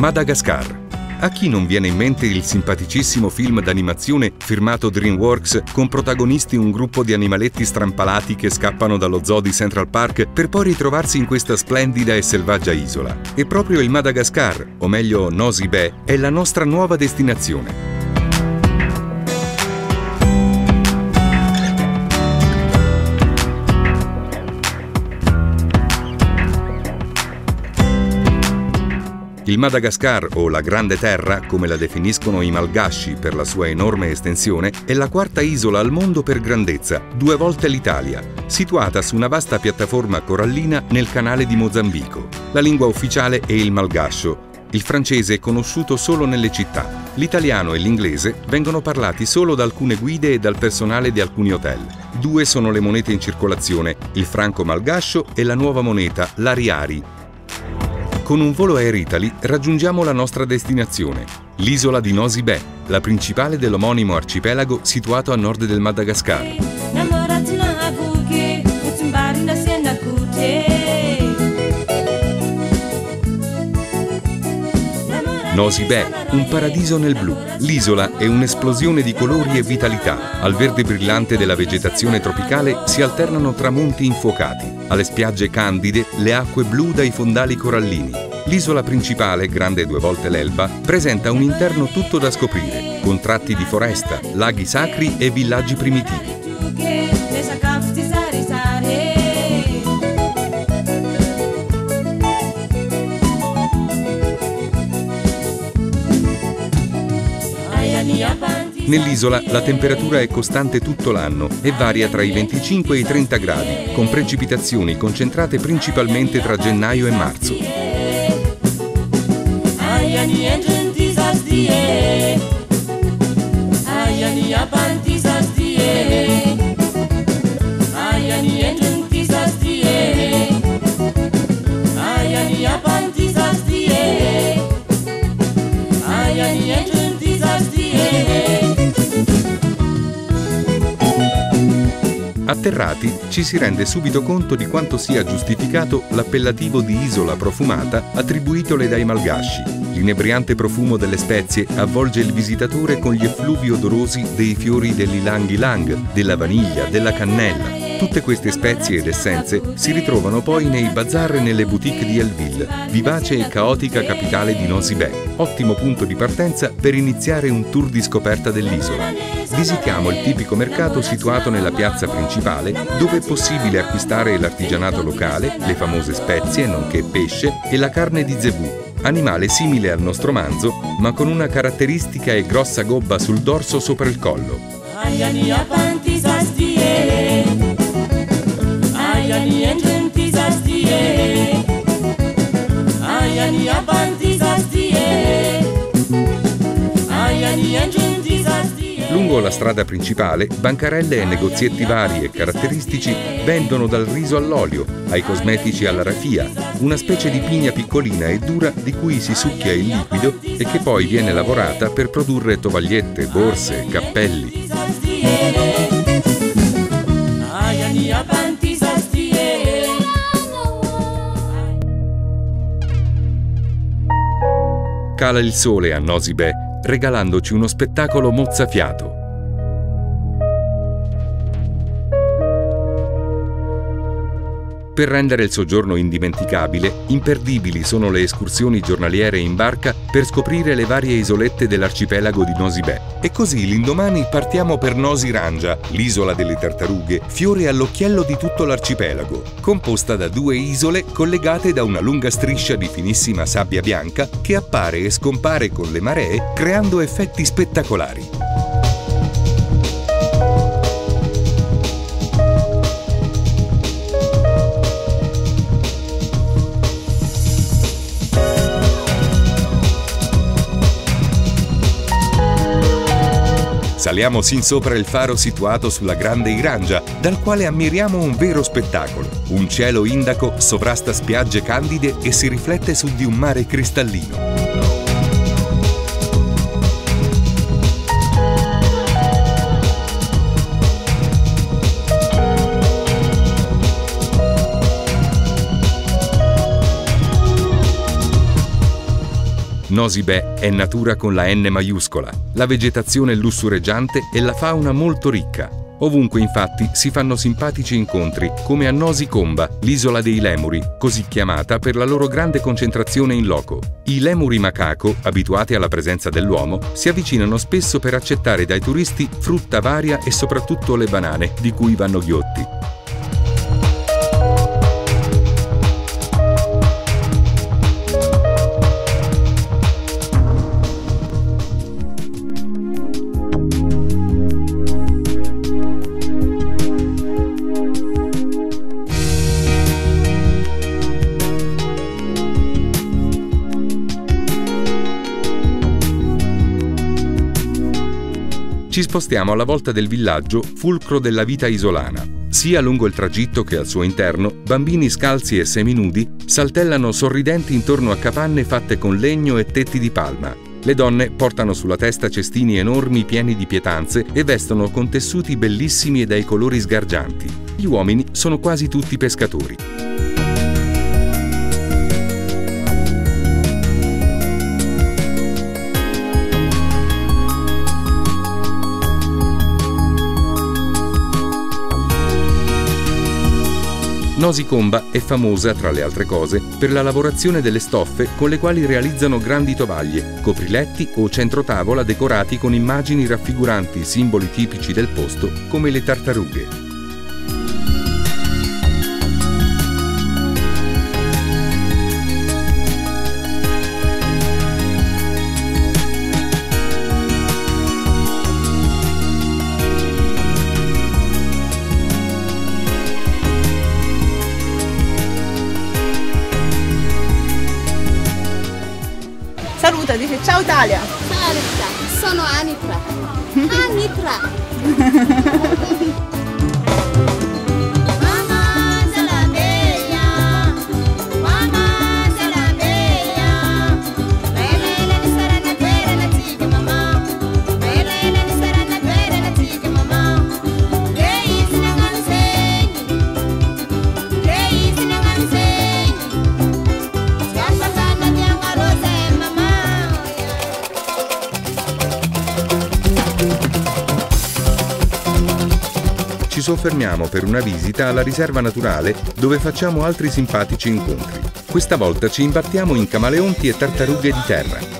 Madagascar. A chi non viene in mente il simpaticissimo film d'animazione firmato DreamWorks con protagonisti un gruppo di animaletti strampalati che scappano dallo zoo di Central Park per poi ritrovarsi in questa splendida e selvaggia isola? E proprio il Madagascar, o meglio Nosy Be, è la nostra nuova destinazione. Il Madagascar o la Grande Terra, come la definiscono i malgasci per la sua enorme estensione, è la quarta isola al mondo per grandezza, due volte l'Italia, situata su una vasta piattaforma corallina nel canale di Mozambico. La lingua ufficiale è il malgascio, il francese è conosciuto solo nelle città. L'italiano e l'inglese vengono parlati solo da alcune guide e dal personale di alcuni hotel. Due sono le monete in circolazione, il franco malgascio e la nuova moneta, l'ariari, con un volo Air Italy raggiungiamo la nostra destinazione, l'isola di Nosy Be, la principale dell'omonimo arcipelago situato a nord del Madagascar. Nosy Be, un paradiso nel blu. L'isola è un'esplosione di colori e vitalità. Al verde brillante della vegetazione tropicale si alternano tramonti infuocati. Alle spiagge candide le acque blu dai fondali corallini. L'isola principale, grande due volte l'Elba, presenta un interno tutto da scoprire, con tratti di foresta, laghi sacri e villaggi primitivi. Nell'isola la temperatura è costante tutto l'anno e varia tra i 25 e i 30 gradi, con precipitazioni concentrate principalmente tra gennaio e marzo. Atterrati ci si rende subito conto di quanto sia giustificato l'appellativo di isola profumata attribuitole dai malgasci. L'inebriante profumo delle spezie avvolge il visitatore con gli effluvi odorosi dei fiori dell'ilang ilang, della vaniglia, della cannella. Tutte queste spezie ed essenze si ritrovano poi nei bazar e nelle boutique di Elville, vivace e caotica capitale di Nosy Be, ottimo punto di partenza per iniziare un tour di scoperta dell'isola visitiamo il tipico mercato situato nella piazza principale dove è possibile acquistare l'artigianato locale, le famose spezie, nonché pesce e la carne di zebù, animale simile al nostro manzo ma con una caratteristica e grossa gobba sul dorso sopra il collo. Lungo la strada principale, bancarelle e negozietti vari e caratteristici vendono dal riso all'olio, ai cosmetici alla rafia, una specie di pigna piccolina e dura di cui si succhia il liquido e che poi viene lavorata per produrre tovagliette, borse, cappelli. Cala il sole a Nosy regalandoci uno spettacolo mozzafiato. Per rendere il soggiorno indimenticabile, imperdibili sono le escursioni giornaliere in barca per scoprire le varie isolette dell'arcipelago di Nosy Be. E così l'indomani partiamo per Nosy Rangia, l'isola delle tartarughe, fiore all'occhiello di tutto l'arcipelago, composta da due isole collegate da una lunga striscia di finissima sabbia bianca che appare e scompare con le maree creando effetti spettacolari. Saliamo sin sopra il faro situato sulla grande Iranja, dal quale ammiriamo un vero spettacolo. Un cielo indaco sovrasta spiagge candide e si riflette su di un mare cristallino. Nosibè è natura con la N maiuscola, la vegetazione lussureggiante e la fauna molto ricca. Ovunque infatti si fanno simpatici incontri, come a Nosi Comba, l'isola dei lemuri, così chiamata per la loro grande concentrazione in loco. I lemuri macaco, abituati alla presenza dell'uomo, si avvicinano spesso per accettare dai turisti frutta varia e soprattutto le banane, di cui vanno ghiotti. Ci spostiamo alla volta del villaggio, fulcro della vita isolana. Sia lungo il tragitto che al suo interno, bambini scalzi e seminudi saltellano sorridenti intorno a capanne fatte con legno e tetti di palma. Le donne portano sulla testa cestini enormi pieni di pietanze e vestono con tessuti bellissimi e dai colori sgargianti. Gli uomini sono quasi tutti pescatori. Nosi Comba è famosa, tra le altre cose, per la lavorazione delle stoffe con le quali realizzano grandi tovaglie, copriletti o centrotavola decorati con immagini raffiguranti simboli tipici del posto come le tartarughe. Saluta, dice ciao Italia. Ciao Rita, sono Anitra. Anitra. soffermiamo per una visita alla riserva naturale dove facciamo altri simpatici incontri. Questa volta ci imbattiamo in camaleonti e tartarughe di terra.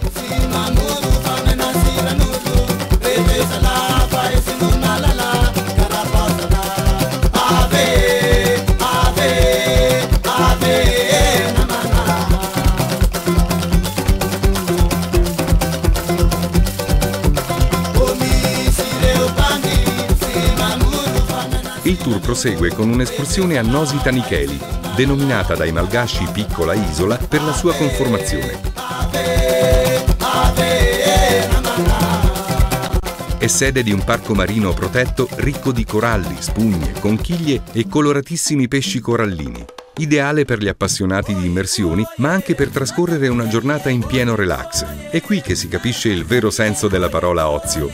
Prosegue con un'escursione a Nosi Tanicheli, denominata dai malgasci piccola isola per la sua conformazione. È sede di un parco marino protetto ricco di coralli, spugne, conchiglie e coloratissimi pesci corallini. Ideale per gli appassionati di immersioni, ma anche per trascorrere una giornata in pieno relax. È qui che si capisce il vero senso della parola ozio.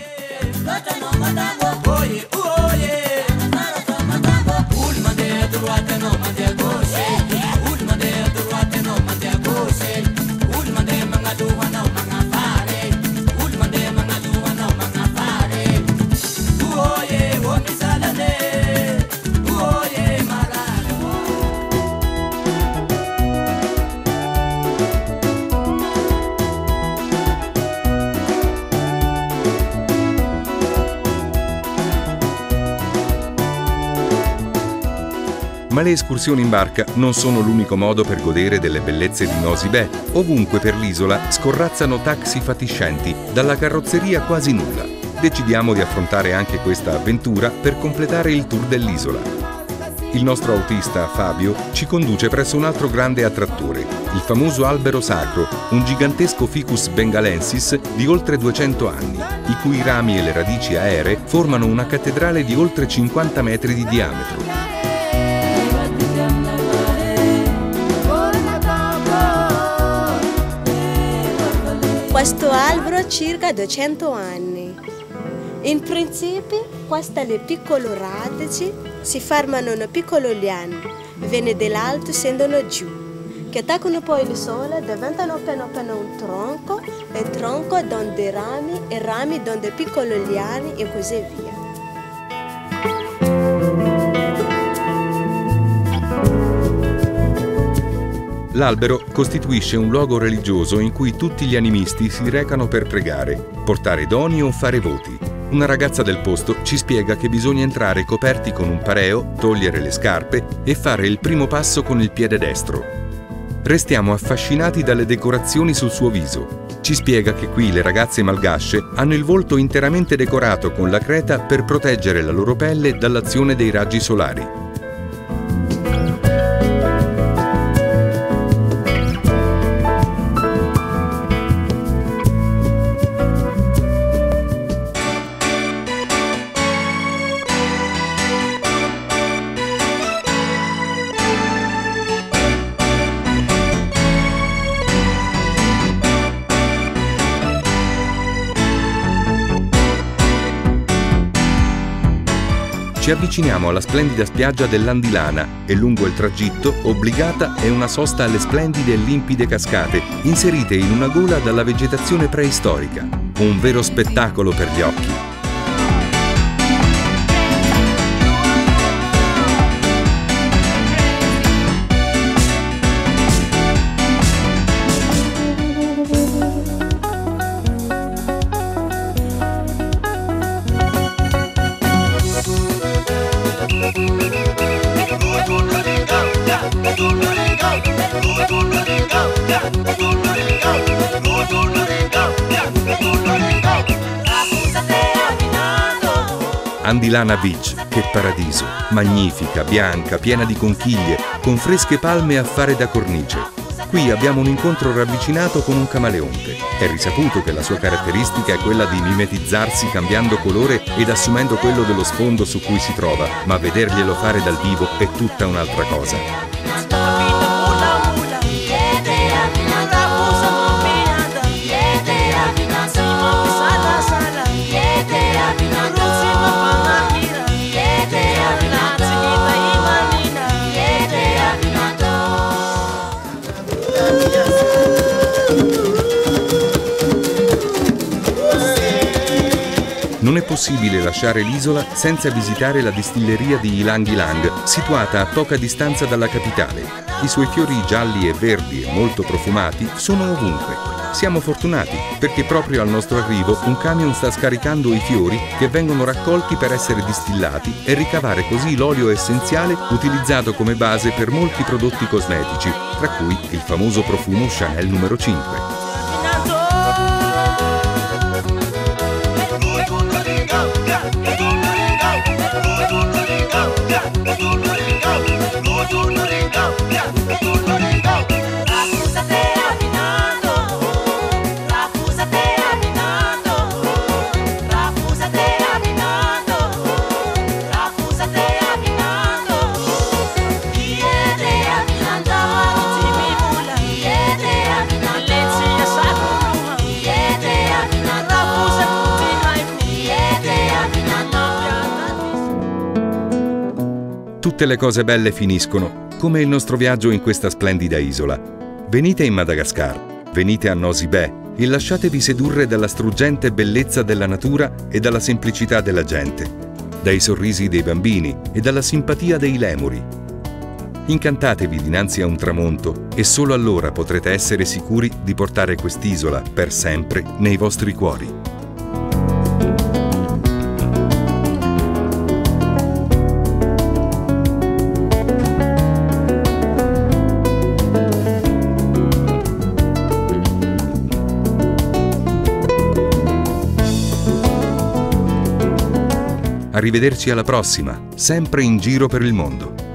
Le escursioni in barca non sono l'unico modo per godere delle bellezze di Nosibè. Ovunque per l'isola scorrazzano taxi fatiscenti, dalla carrozzeria quasi nulla. Decidiamo di affrontare anche questa avventura per completare il tour dell'isola. Il nostro autista, Fabio, ci conduce presso un altro grande attrattore, il famoso albero sacro, un gigantesco ficus bengalensis di oltre 200 anni, i cui rami e le radici aeree formano una cattedrale di oltre 50 metri di diametro. Questo albero ha circa 200 anni. In principio, queste piccole radici si formano in piccolo liano, viene dall'alto scendono giù, che attaccano poi il sole, diventano appena appena un tronco, e tronco donde rami, e rami donde piccoli liani e così via. L'albero costituisce un luogo religioso in cui tutti gli animisti si recano per pregare, portare doni o fare voti. Una ragazza del posto ci spiega che bisogna entrare coperti con un pareo, togliere le scarpe e fare il primo passo con il piede destro. Restiamo affascinati dalle decorazioni sul suo viso. Ci spiega che qui le ragazze malgasce hanno il volto interamente decorato con la creta per proteggere la loro pelle dall'azione dei raggi solari. Ci avviciniamo alla splendida spiaggia dell'Andilana e lungo il tragitto obbligata è una sosta alle splendide e limpide cascate inserite in una gola dalla vegetazione preistorica. Un vero spettacolo per gli occhi. Andilana Beach, che paradiso, magnifica, bianca, piena di conchiglie, con fresche palme a fare da cornice. Qui abbiamo un incontro ravvicinato con un camaleonte. È risaputo che la sua caratteristica è quella di mimetizzarsi cambiando colore ed assumendo quello dello sfondo su cui si trova, ma vederglielo fare dal vivo è tutta un'altra cosa. Possibile lasciare l'isola senza visitare la distilleria di Ilang Ilang, situata a poca distanza dalla capitale. I suoi fiori gialli e verdi e molto profumati sono ovunque. Siamo fortunati perché proprio al nostro arrivo un camion sta scaricando i fiori che vengono raccolti per essere distillati e ricavare così l'olio essenziale utilizzato come base per molti prodotti cosmetici, tra cui il famoso profumo Chanel numero 5. Tutte le cose belle finiscono, come il nostro viaggio in questa splendida isola. Venite in Madagascar, venite a Nosy e lasciatevi sedurre dalla struggente bellezza della natura e dalla semplicità della gente, dai sorrisi dei bambini e dalla simpatia dei lemuri. Incantatevi dinanzi a un tramonto e solo allora potrete essere sicuri di portare quest'isola per sempre nei vostri cuori. Arrivederci alla prossima, sempre in giro per il mondo.